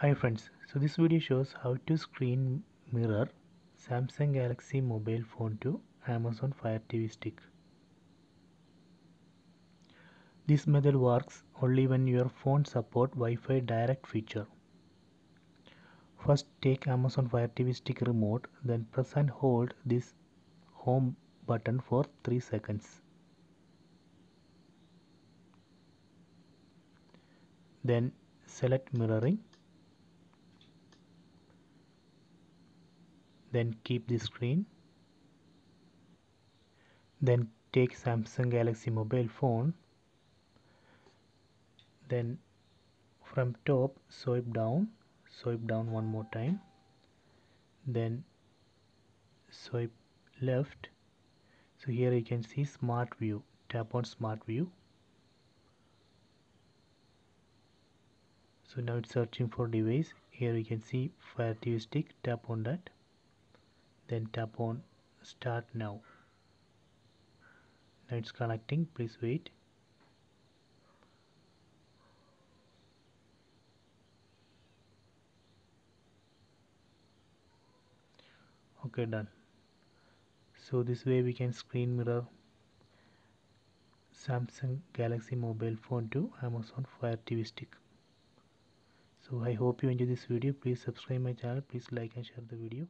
Hi friends, so this video shows how to screen mirror Samsung Galaxy mobile phone to Amazon Fire TV stick. This method works only when your phone support Wi-Fi direct feature. First take Amazon Fire TV stick remote then press and hold this home button for 3 seconds. Then select mirroring then keep the screen. Then take Samsung Galaxy mobile phone. Then from top swipe down. Swipe down one more time. Then swipe left. So here you can see smart view. Tap on smart view. So now it's searching for device. Here you can see fire TV stick. Tap on that then tap on start now. Now it's connecting. Please wait. Okay done. So this way we can screen mirror Samsung Galaxy mobile phone to Amazon Fire TV stick. So I hope you enjoy this video. Please subscribe my channel. Please like and share the video